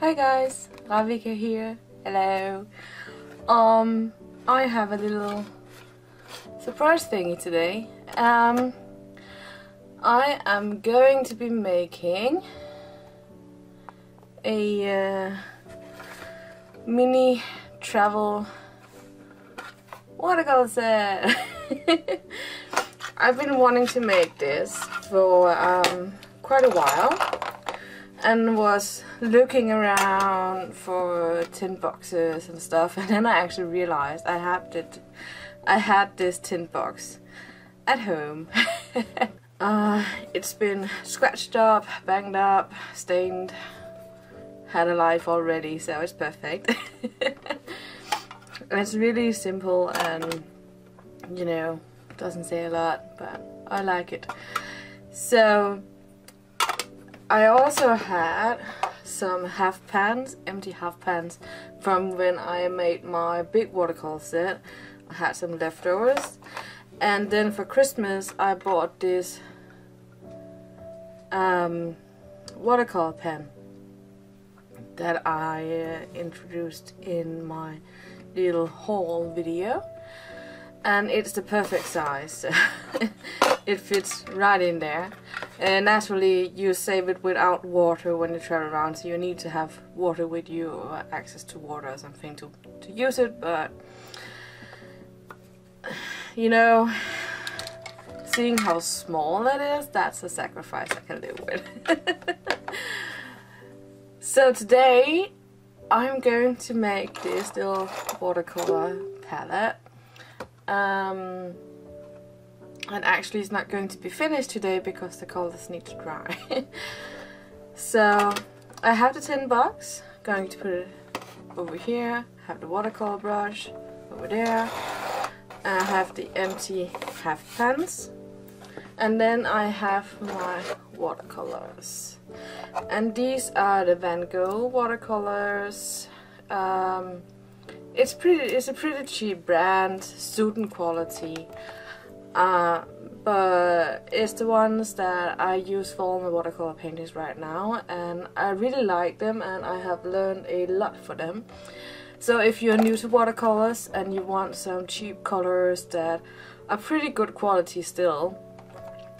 Hi guys, Ravica here. Hello. Um, I have a little surprise thingy today. Um, I am going to be making a uh, mini travel watercolor set. I've been wanting to make this for um, quite a while and was looking around for tin boxes and stuff and then I actually realized I had it I had this tin box at home. Uh, it's been scratched up banged up stained had a life already so it's perfect. It's really simple and you know doesn't say a lot but I like it. So I also had some half pans, empty half pans from when I made my big watercolor set. I had some leftovers. And then for Christmas I bought this um, watercolor pen that I uh, introduced in my little haul video and it's the perfect size it fits right in there. And naturally you save it without water when you travel around so you need to have water with you or access to water or something to, to use it but you know seeing how small it is that's a sacrifice I can live with. So today I'm going to make this little watercolor palette. Um, and actually it's not going to be finished today because the colors need to dry. so I have the tin box, going to put it over here, have the watercolor brush over there, I have the empty half pans and then I have my watercolors and these are the Van Gogh watercolors um, it's pretty. It's a pretty cheap brand, student quality. Uh, but it's the ones that I use for my watercolor paintings right now and I really like them and I have learned a lot for them. So if you're new to watercolors and you want some cheap colors that are pretty good quality still,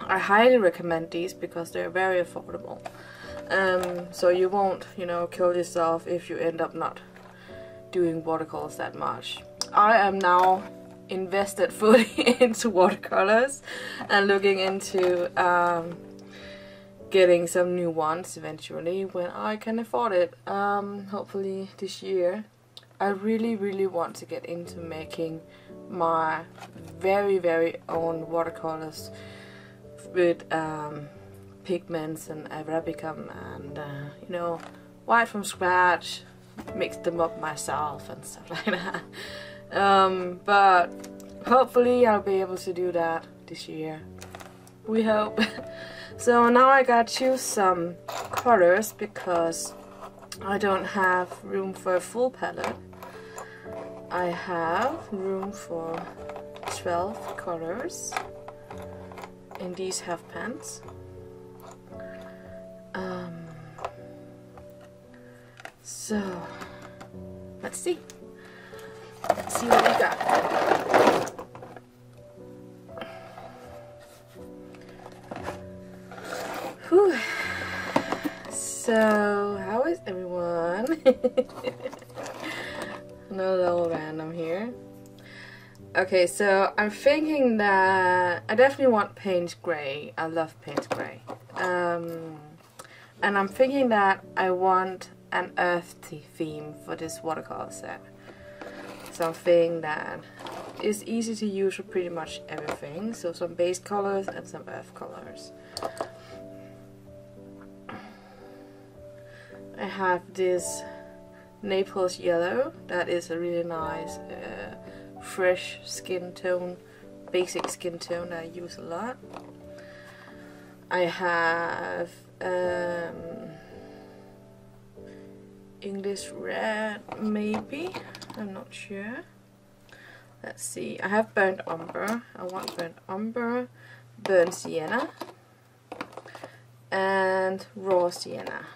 I highly recommend these because they're very affordable. Um, so you won't, you know, kill yourself if you end up not doing watercolors that much. I am now invested fully into watercolors and looking into um, getting some new ones eventually when I can afford it. Um, hopefully this year. I really really want to get into making my very very own watercolors with um, pigments and arabicum and uh, you know white from scratch mix them up myself and stuff like that. Um, but hopefully I'll be able to do that this year. We hope. so now I gotta choose some colors because I don't have room for a full palette. I have room for 12 colors in these half pans. Um, so, let's see. Let's see what we got. Whew. So, how is everyone? Another little random here. Okay, so I'm thinking that I definitely want Payne's gray. I love Payne's gray. Um, and I'm thinking that I want an earthy theme for this watercolor set. Something that is easy to use for pretty much everything. So some base colors and some earth colors. I have this Naples yellow that is a really nice uh, fresh skin tone, basic skin tone that I use a lot. I have um, English red, maybe. I'm not sure. Let's see, I have burnt umber. I want burnt umber, burnt sienna, and raw sienna.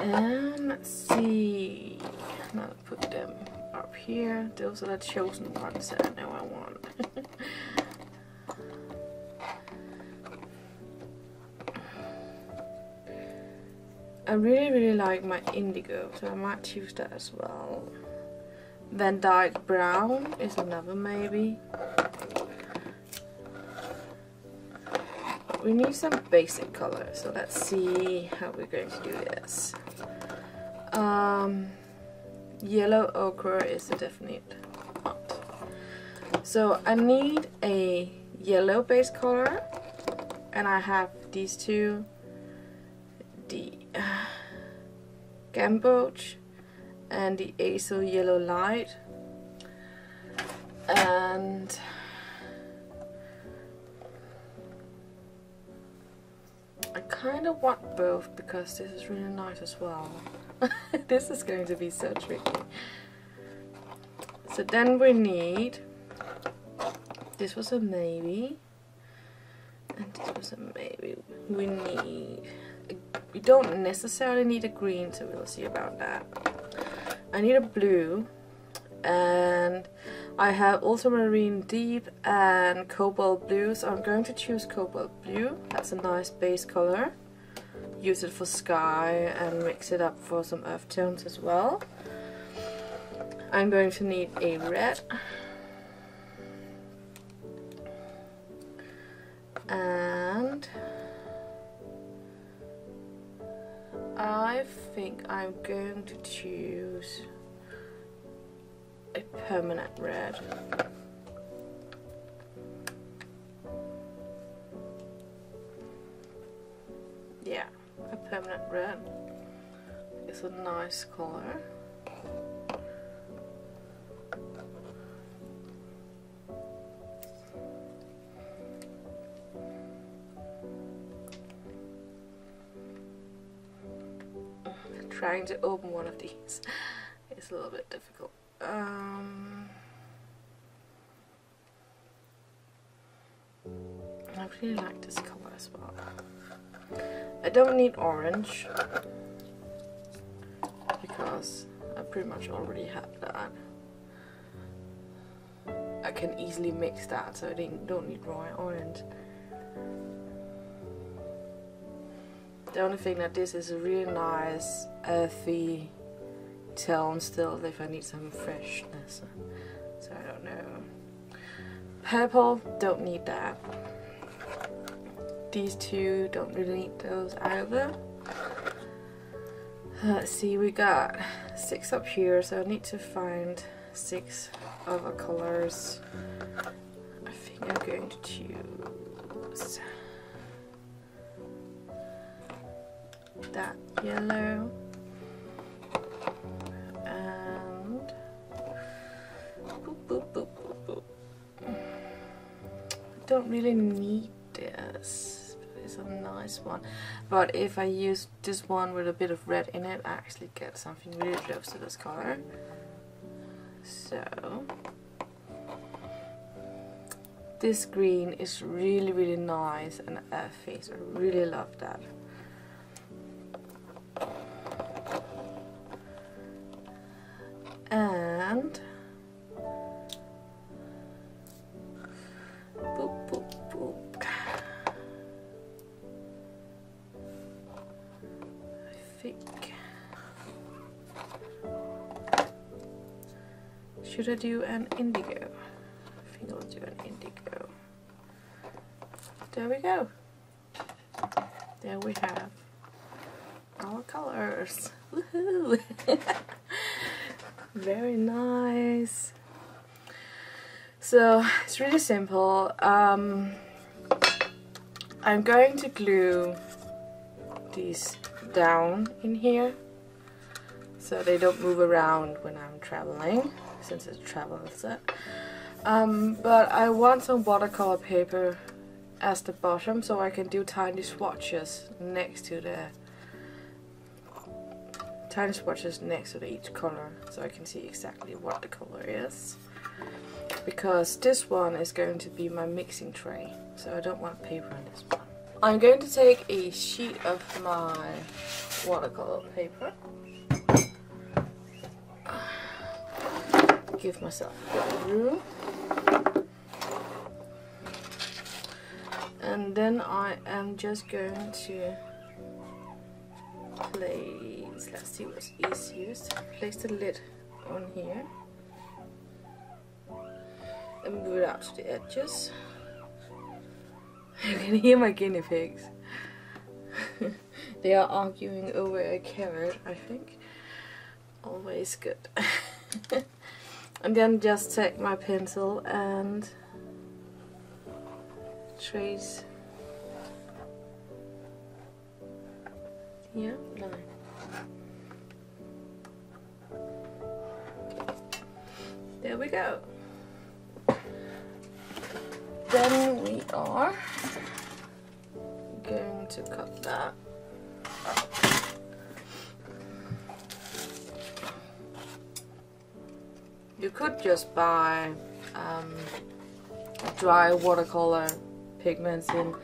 And let's see, I'm gonna put them up here. Those are the chosen ones that I know I want. I really really like my indigo so I might choose that as well. Van Dyke Brown is another maybe. We need some basic color so let's see how we're going to do this. Um, yellow ochre is a definite not. So I need a yellow base color and I have these two the Gamboge and the Azo Yellow Light and I kind of want both because this is really nice as well. this is going to be so tricky. So then we need, this was a maybe, and this was a maybe. We need we don't necessarily need a green, so we'll see about that. I need a blue, and I have ultramarine deep and cobalt blue, so I'm going to choose cobalt blue. That's a nice base color. Use it for sky and mix it up for some earth tones as well. I'm going to need a red. I think I'm going to choose a permanent red. Yeah, a permanent red is a nice color. Trying to open one of these is a little bit difficult. Um, I really like this color as well. I don't need orange because I pretty much already have that. I can easily mix that so I don't need raw orange. The only thing that this is a really nice earthy tone still if I need some freshness. So I don't know. Purple, don't need that. These two don't really need those either. Uh, let's see, we got six up here, so I need to find six other colors. I think I'm going to choose that yellow boop. don't really need this it's a nice one. But if I use this one with a bit of red in it I actually get something really close to this color. So this green is really really nice and earthy so I really love that. And should I do an indigo? I think I'll do an indigo. There we go. There we have our colors. Woohoo! very nice so it's really simple um, I'm going to glue these down in here so they don't move around when I'm traveling since it's travel set um, but I want some watercolor paper as the bottom so I can do tiny swatches next to the tiny swatches next to each color so I can see exactly what the color is. Because this one is going to be my mixing tray so I don't want paper on this one. I'm going to take a sheet of my watercolor paper. Give myself room. And then I am just going to place, let's see what's easiest, place the lid on here and move it out to the edges. You can hear my guinea pigs. they are arguing over a carrot, I think. Always good. and then just take my pencil and trace yeah line. There we go. Then we are going to cut that. You could just buy um, dry watercolor pigments in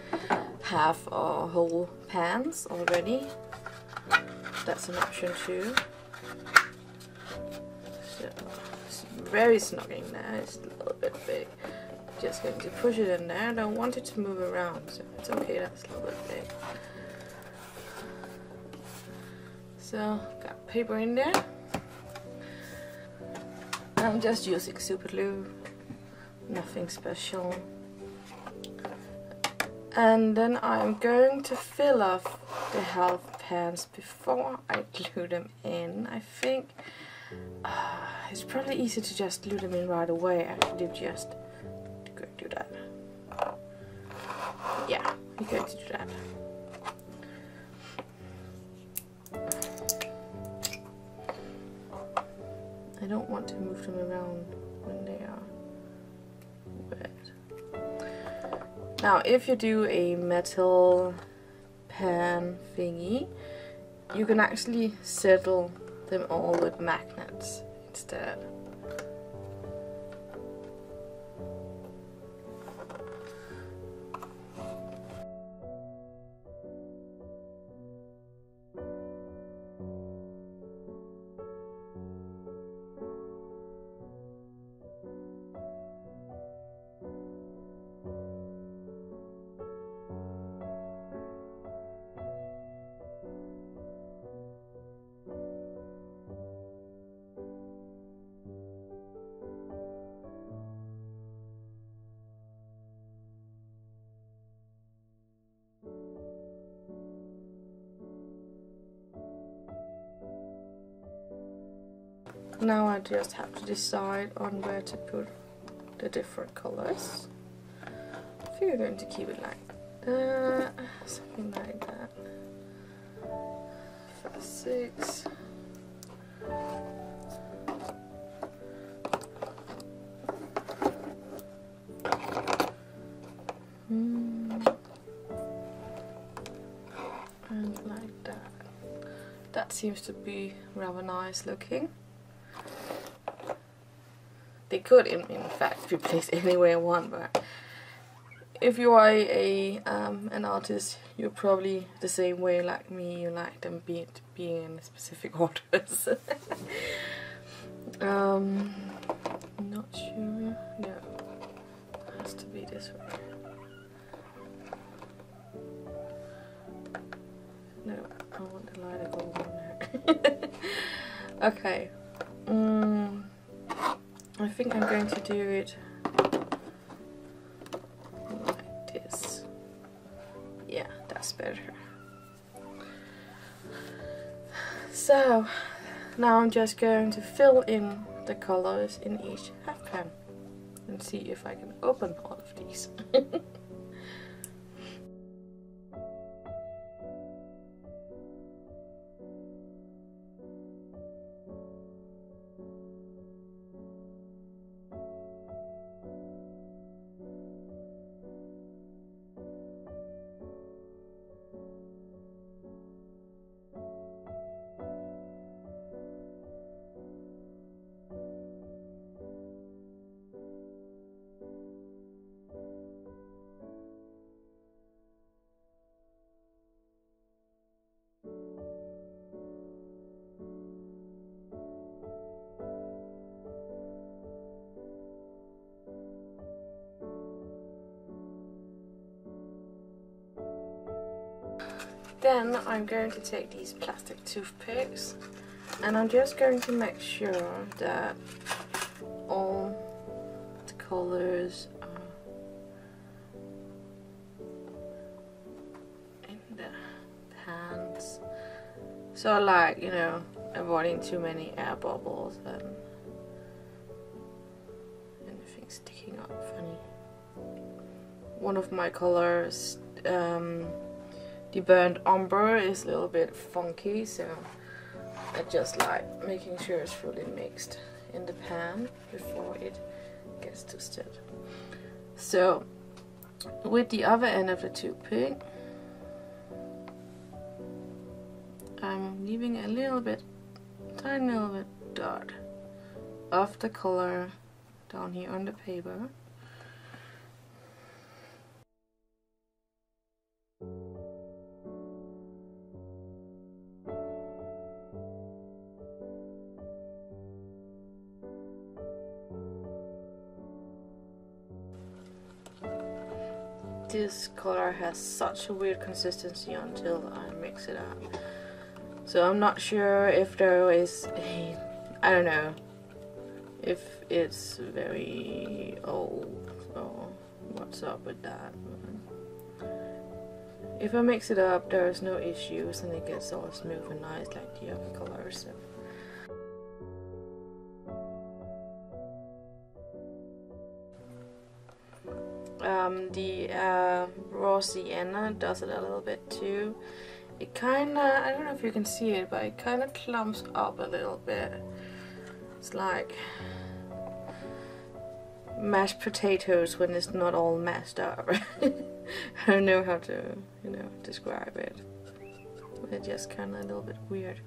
half or whole pans already. That's an option too. So, it's very snugging there, it's a little bit big just going to push it in there. I don't want it to move around, so it's okay, that's a little bit big. So, got paper in there. I'm just using super glue, nothing special. And then I'm going to fill up the half pans before I glue them in. I think uh, it's probably easier to just glue them in right away, actually just go do that. Yeah, you're going to do that. Don't want to move them around when they are wet. Now, if you do a metal pan thingy, you can actually settle them all with magnets Now I just have to decide on where to put the different colors. I think I'm going to keep it like that, something like that. Five, six. Hmm. And like that. That seems to be rather nice looking. They could, in, in fact, be placed anywhere you want, but if you are a um, an artist, you're probably the same way like me. You like them being being in specific orders. um, not sure. No, it has to be this way. No, I want the lighter gold one okay. Mm. I think I'm going to do it like this. Yeah, that's better. So, now I'm just going to fill in the colors in each half pan and see if I can open all of these. Then I'm going to take these plastic toothpicks and I'm just going to make sure that all the colors are in the pans. So like, you know, avoiding too many air bubbles and anything sticking up funny. One of my colors, um, the burnt umber is a little bit funky, so I just like making sure it's fully mixed in the pan before it gets toasted. So with the other end of the toothpick, I'm leaving a little bit, tiny little bit dot of the color down here on the paper. This color has such a weird consistency until I mix it up. So I'm not sure if there is a, I don't know, if it's very old or what's up with that. If I mix it up, there's no issues and it gets all smooth and nice like the other colors. So. Uh, raw sienna does it a little bit too. It kinda, I don't know if you can see it, but it kinda clumps up a little bit. It's like mashed potatoes when it's not all mashed up. I don't know how to, you know, describe it. It's just kinda a little bit weird.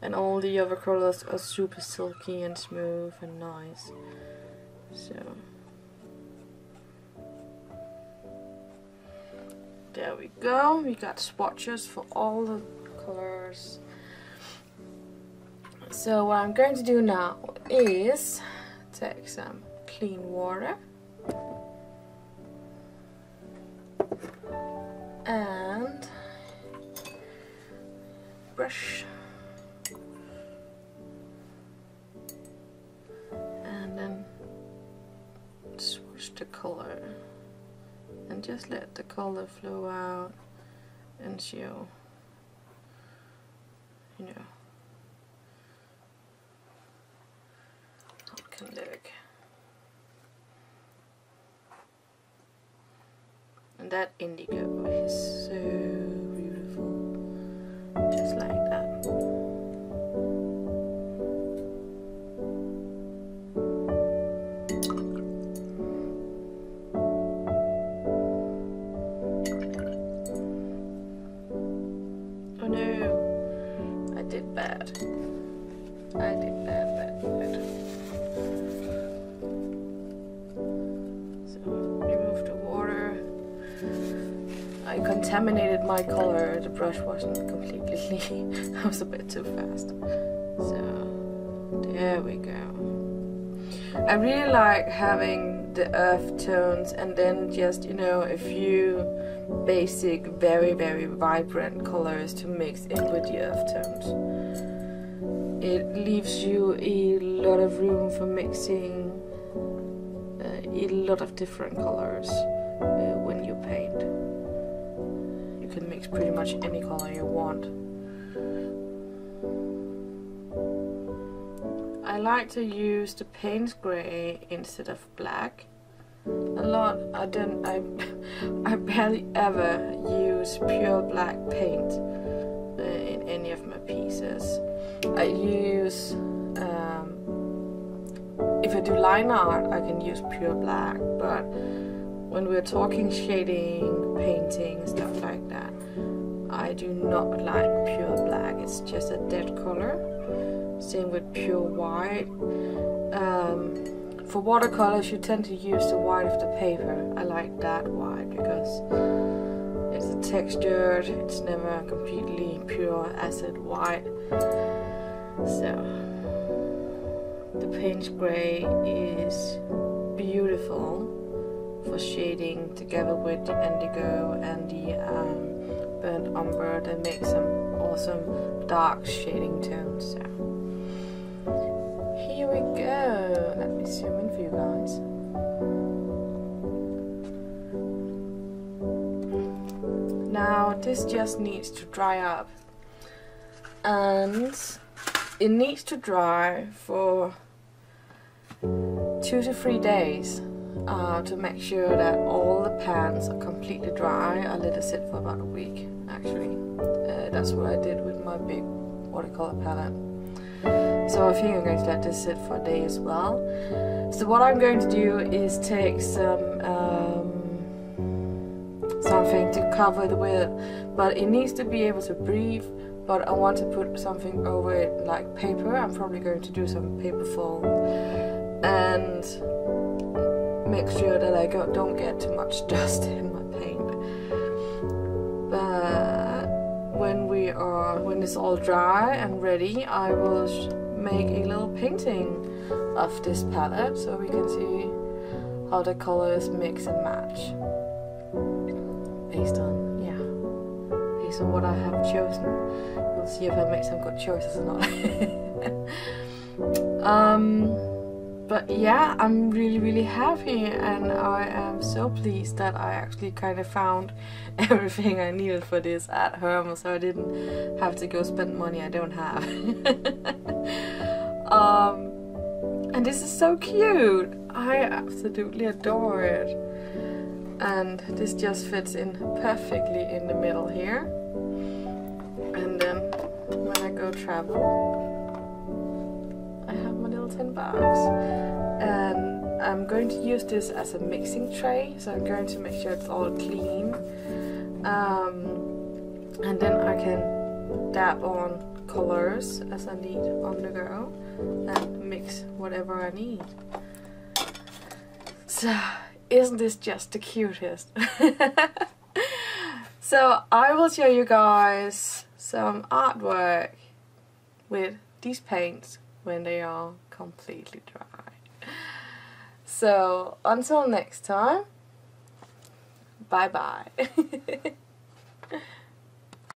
And all the other colors are super silky and smooth and nice. So... There we go. We got swatches for all the colors. So what I'm going to do now is take some clean water and brush just let the color flow out and show contaminated my color. The brush wasn't completely clean. I was a bit too fast. So, there we go. I really like having the earth tones and then just, you know, a few basic, very, very vibrant colors to mix in with the earth tones. It leaves you a lot of room for mixing uh, a lot of different colors can mix pretty much any color you want. I like to use the Payne's Grey instead of black. A lot, I don't, I, I barely ever use pure black paint uh, in any of my pieces. I use, um, if I do line art, I can use pure black, but when we're talking shading, painting, I do not like pure black. It's just a dead color. Same with pure white. Um, for watercolors, you tend to use the white of the paper. I like that white because it's a textured. It's never completely pure acid white. So the Payne's Grey is beautiful for shading together with the indigo and the um, burnt umber that makes some awesome dark shading tones. So here we go. Let me zoom in for you guys. Now this just needs to dry up and it needs to dry for two to three days uh, to make sure that all the pans are completely dry. I let it sit for about a week actually. Uh, that's what I did with my big watercolor palette. So I think I'm going to let this sit for a day as well. So what I'm going to do is take some um, something to cover it with, but it needs to be able to breathe. But I want to put something over it like paper. I'm probably going to do some paper foam and make sure that I don't get too much dust in my paint. But when we are, when it's all dry and ready, I will make a little painting of this palette so we can see how the colors mix and match. Based on yeah based on what I have chosen. We'll see if I make some good choices or not. Um but yeah I'm really really happy and I am so pleased that I actually kind of found everything I needed for this at home so I didn't have to go spend money I don't have. Um and this is so cute. I absolutely adore it. And this just fits in perfectly in the middle here. And then when I go travel have tin bags and I'm going to use this as a mixing tray so I'm going to make sure it's all clean. Um, and then I can dab on colors as I need on the go and mix whatever I need. So isn't this just the cutest? so I will show you guys some artwork with these paints when they are completely dry. So until next time, bye bye.